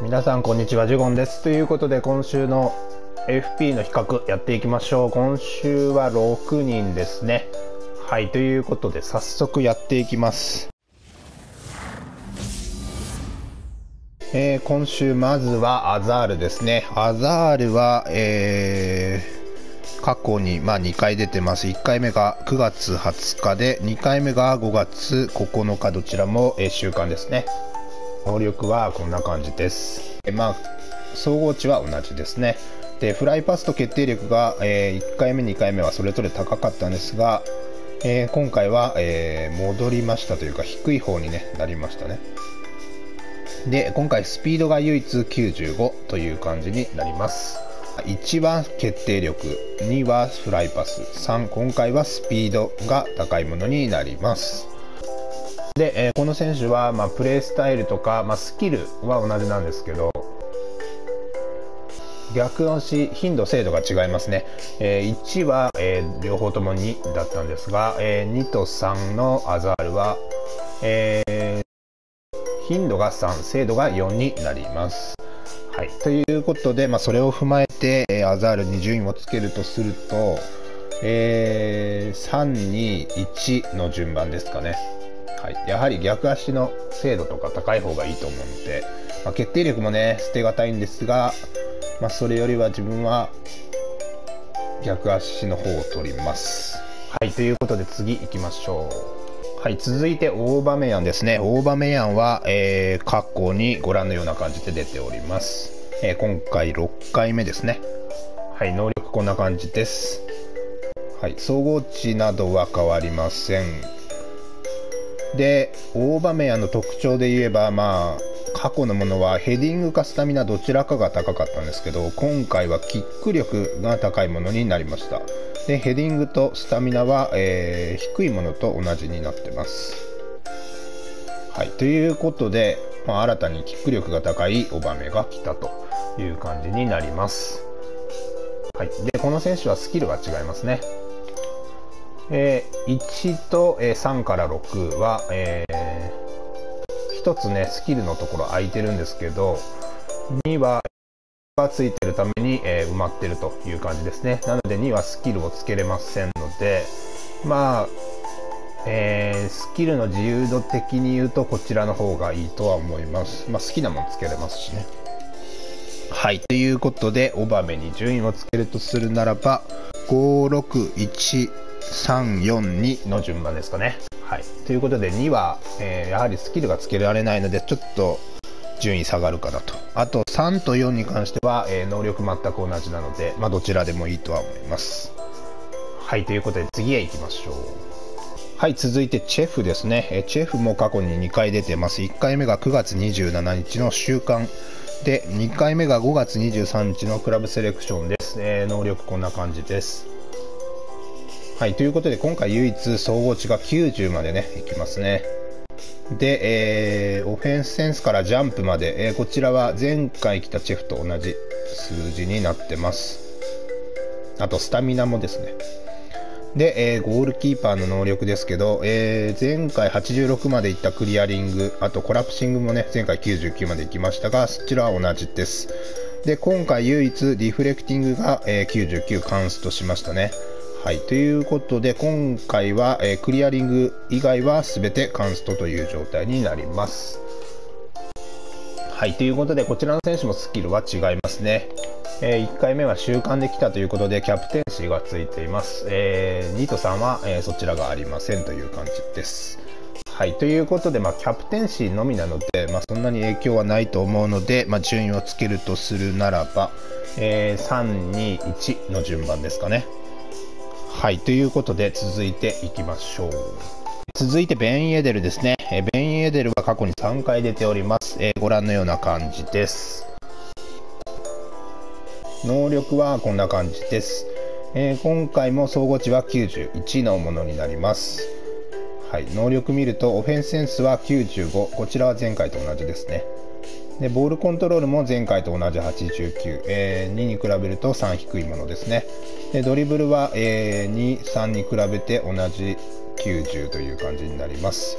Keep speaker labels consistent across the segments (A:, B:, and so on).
A: 皆さんこんにちは。ジュゴンです。ということで今週の FP の比較やっていきましょう。今週は6人ですね。はい。ということで早速やっていきます。えー、今週まずはアザールですね。アザールはえー、過去に、まあ、2回出てます。1回目が9月20日で2回目が5月9日。どちらも、えー、週間ですね。能力はこんな感じです。えまあ、総合値は同じですね。で、フライパスと決定力が、えー、1回目、2回目はそれぞれ高かったんですが、えー、今回は、えー、戻りましたというか、低い方に、ね、なりましたね。で、今回スピードが唯一95という感じになります。1は決定力、2はフライパス、3、今回はスピードが高いものになります。で、え、この選手は、ま、プレースタイルとか、ま、スキルは同じなんですけど逆押し頻度精度が違いますね、えー、1は、えー、両方とも2だったんですが、えー、2と3のアザールは、え頻度が3精度が4になります。はい、ということで、まあ、それを踏まえて、えアザールに順位をつけるとすると、えー、3、2、1の順番ですかね。はい、やはり逆足の精度とか高い方がいいと思うので、まあ、決定力もね捨てがたいんですが、まあ、それよりは自分は逆足の方を取ります。はい。ということで次行きましょう。はい。続いてオーバメヤンですね。オーバメヤンは、えー、過去にご覧のような感じで出ております、えー、今回6回目ですね。はい。能力こんな感じです。はい。総合値などは変わりません。で大場面の特徴で言えばまあ過去のものはヘディングかスタミナどちらかが高かったんですけど今回はキック力が高いものになりました。でヘディングとスタミナは、えー、低いものと同じになってます。はいということで、まあ、新たにキック力が高いオバメが来たという感じになります。はいでこの選手はスキルが違いますね。えー、1と、えー、3から6は、えー、1つねスキルのところ空いてるんですけど2はがついてるために、えー、埋まってるという感じですねなので2はスキルをつけれませんのでまあえー、スキルの自由度的に言うとこちらの方がいいとは思います。まあ、好きなものつけれますしね。はい。ということで、オバメに順位をつけるとするならば、5、6、1、342の順番ですかね。はい、ということで2は、えー、やはりスキルがつけられないのでちょっと順位下がるかなと。あと3と4に関しては、えー、能力全く同じなので、まあ、どちらでもいいとは思います。はい。ということで次へ行きましょう。はい。続いてチェフですね、えチェフも過去に2回出てます。1回目が9月27日の週間。で2回目が5月23日のクラブセレクションです、え、能力こんな感じです。はい、ということで今回唯一総合値が90までね、いきますね。で、えー、オフェンスセンスからジャンプまで、えー、こちらは前回来たチェフと同じ数字になってます。あと、スタミナもですね。で、えー、ゴールキーパーの能力ですけど、えー、前回86までいったクリアリング、あとコラプシングもね、前回99まで行きましたが、そちらは同じです。で、今回唯一リフレクティングが、えー、99カンストしましたね。はい、ということで今回は、えー、クリアリング以外は全てカンストという状態になります。はい、ということでこちらの選手もスキルは違いますね。えー、1回目は習慣で来たということでキャプテンシーがついています。えー、2と3は、えー、そちらがありませんという感じです。はい、ということで、まあ、キャプテンシーのみなので、まあ、そんなに影響はないと思うので、まあ、順位をつけるとするならば、え、3、2、1の順番ですかね。はい、ということで続いていきましょう。続いてベン・エデルですね。えベン・エデルは過去に3回出ております。え、ご覧のような感じです。能力はこんな感じです。えー、今回も総合値は91のものになります。はい、能力見るとオフェンスセンスは95、こちらは前回と同じですね。でボールコントロールも前回と同じ89、えー、2に比べると3低いものですねドリブルは、えー、2、3に比べて同じ90という感じになります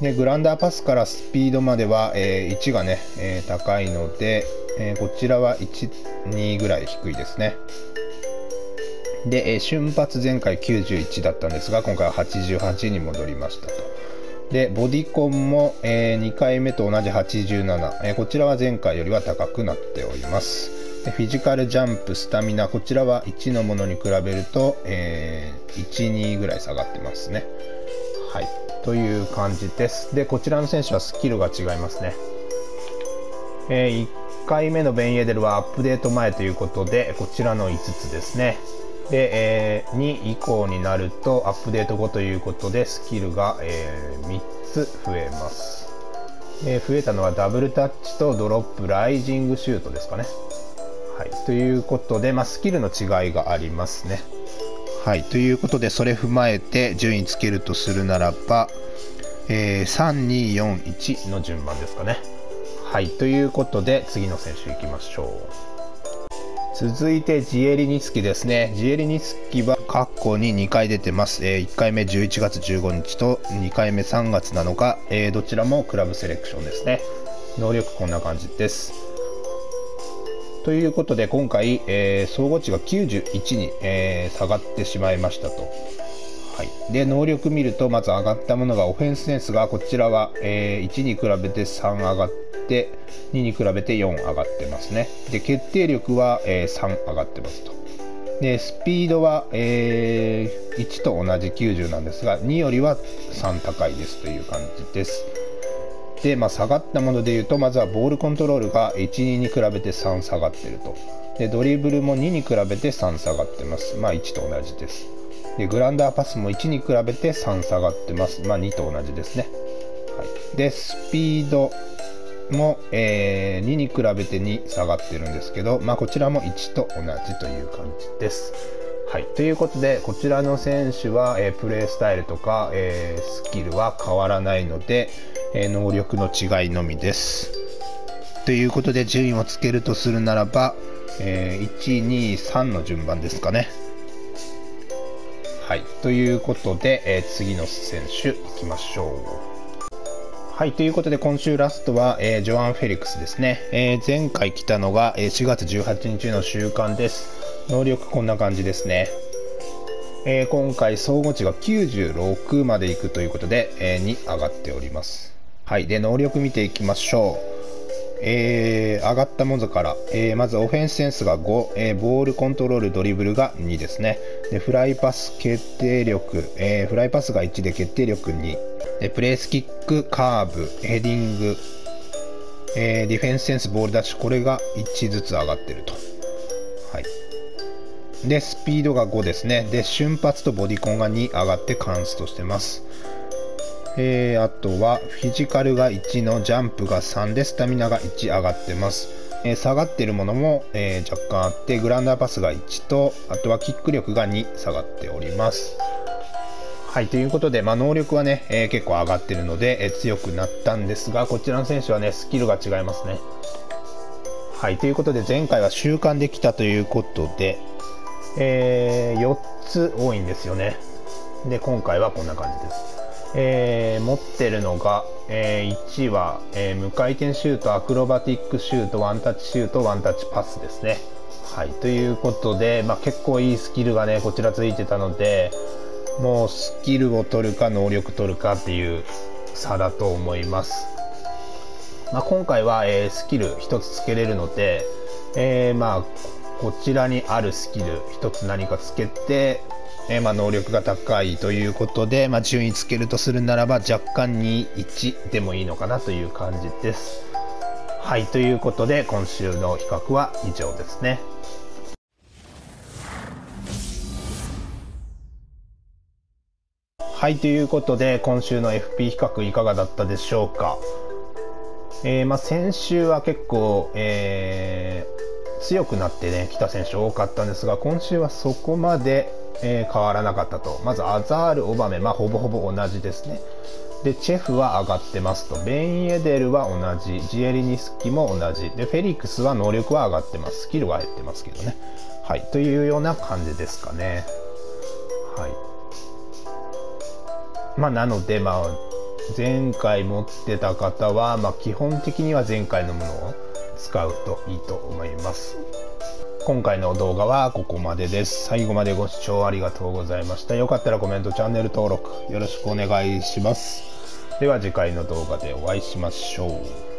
A: でグランダーパスからスピードまでは、えー、1がね、えー、高いので、えー、こちらは1、2ぐらい低いですね。で、えー、瞬発前回91だったんですが、今回は88に戻りましたと。で、ボディコンも、え、2回目と同じ87、え、こちらは前回よりは高くなっております。でフィジカルジャンプ、スタミナ、こちらは1のものに比べると、えー、1、2ぐらい下がってますね。はい。という感じです。で、こちらの選手はスキルが違いますね。えー、1回目のベン・エデルはアップデート前ということで、こちらの5つですね。で、えー、2以降になるとアップデート後ということでスキルが、えー、3つ増えます、え、増えたのはダブルタッチとドロップライジングシュートですかねはいということで、まあ、スキルの違いがありますねはいということでそれ踏まえて順位つけるとするならば、えー、3241の順番ですかねはいということで次の選手いきましょう続いてジエリニツキですね。ジエリニツキは過去に2回出てます。えー、1回目11月15日と2回目3月7日、えー、どちらもクラブセレクションですね。能力こんな感じです。ということで今回、えー、総合値が91に、えー、下がってしまいましたと。はい、で能力見るとまず上がったものがオフェンスセンスがこちらは、えー、1に比べて3上がって2に比べて4上がってますね。で決定力は、え、3上がってますと。でスピードは、えー、1と同じ90なんですが2よりは3高いですという感じです。で、まあ、下がったものでいうとまずはボールコントロールが12に比べて3下がっていると。でドリブルも2に比べて3下がっています。まあ1と同じです。でグランダーパスも1に比べて3下がっています。まあ2と同じですね、はい、でスピードも、えー、2に比べて2下がっているんですけど、まあ、こちらも1と同じという感じです。はい、ということでこちらの選手は、えー、プレースタイルとか、えー、スキルは変わらないので、えー、能力の違いのみです。ということで順位をつけるとするならば、え1、2、3の順番ですかね。はい、ということで、え次の選手いきましょう。はい、ということで今週ラストは、えー、ジョアン・フェリックスですね。えー、前回来たのが、えー、4月18日の週間です。能力こんな感じですね。え今回総合値が96までいくということで、えに上がっております。はい、で能力見ていきましょう。え上がったものから、えまずオフェンスセンスが5、えボールコントロールドリブルが2ですね。でフライパス決定力、えフライパスが1で決定力2。でプレースキック、カーブ、ヘディング、えー、ディフェンスセンス、ボールダッシュ、これが1ずつ上がってると。はい。で、スピードが5ですね。で、瞬発とボディコンが2上がってカンストしてます。えー、あとは、フィジカルが1のジャンプが3で、スタミナが1上がってます。えー、下がってるものも、えー、若干あって、グランダーパスが1と、あとはキック力が2下がっております。はい、ということで、まあ、能力はね、えー、結構上がってるので、えー、強くなったんですが、こちらの選手はね、スキルが違いますね。はい、ということで、前回は習慣できたということで、えー、4つ多いんですよね。で、今回はこんな感じです。えー、持ってるのが、えー、1は、えー、無回転シュート、アクロバティックシュート、ワンタッチシュート、ワンタッチパスですね。はい、ということで、まあ、結構いいスキルがね、こちらついてたので、もうスキルを取るか能力取るかっていう差だと思います。まあ、今回は、えー、スキル1つつけれるので、えー、まあこちらにあるスキル1つ何かつけて、えー、まあ能力が高いということで、まあ、順位つけるとするならば若干2-1でもいいのかなという感じです。はい、ということで今週の比較は以上ですね。はい、ということで、今週の FP 比較いかがだったでしょうか？えー、まあ、先週は結構、えー、強くなってね、来た選手多かったんですが、今週はそこまで、えー、変わらなかったと。まず、アザール、オバメ、まあ、ほぼほぼ同じですね。で、チェフは上がってますと。ベイン・エデルは同じ。ジエリニスキも同じ。で、フェリックスは能力は上がってます。スキルは減ってますけどね。はい。というような感じですかね。はい。まあ、なので、まあ、前回持ってた方は、まあ、基本的には前回のものを使うといいと思います。今回の動画はここまでです。最後までご視聴ありがとうございました。よかったらコメントチャンネル登録よろしくお願いします。では次回の動画でお会いしましょう。